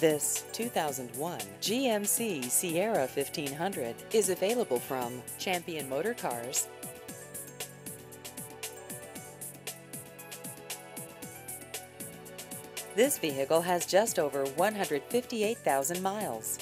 This 2001 GMC Sierra 1500 is available from Champion Motor Cars. This vehicle has just over 158,000 miles.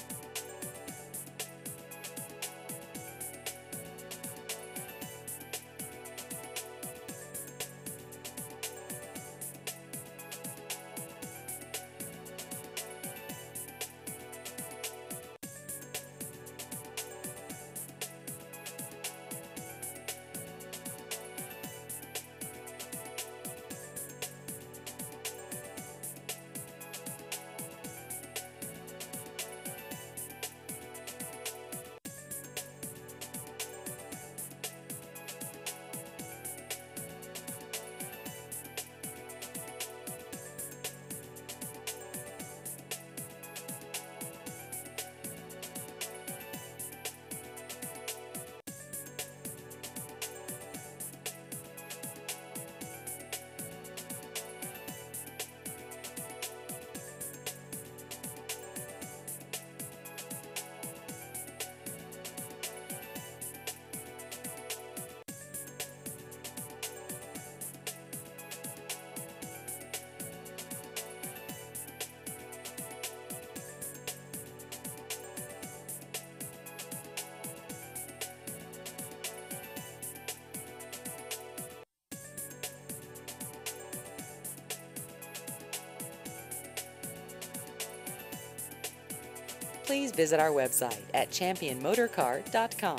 Please visit our website at championmotorcar.com.